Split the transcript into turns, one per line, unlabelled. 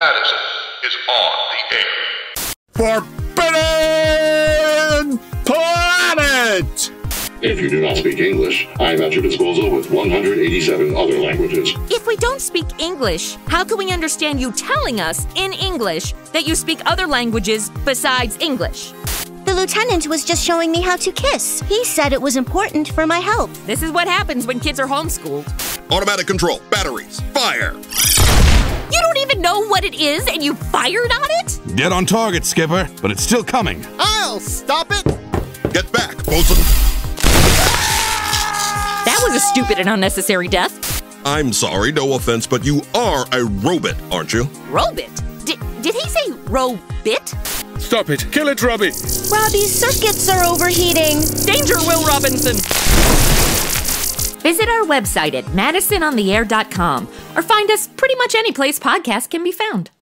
Madison is on the air.
Forbidden Planet!
If you do not speak English, I am at your disposal with 187 other languages.
If we don't speak English, how can we understand you telling us in English that you speak other languages besides English?
The lieutenant was just showing me how to kiss. He said it was important for my health.
This is what happens when kids are homeschooled.
Automatic control, batteries, fire.
You don't even know what it is and you fired on it?
Get on target, Skipper, but it's still coming.
I'll stop it!
Get back, bosun.
That was a stupid and unnecessary death.
I'm sorry, no offense, but you are a robot, aren't you?
Robit? Did, did he say robit?
Stop it. Kill it, Robbie.
Robbie's circuits are overheating.
Danger, Will Robinson! Visit our website at madisonontheair.com or find us pretty much any place podcasts can be found.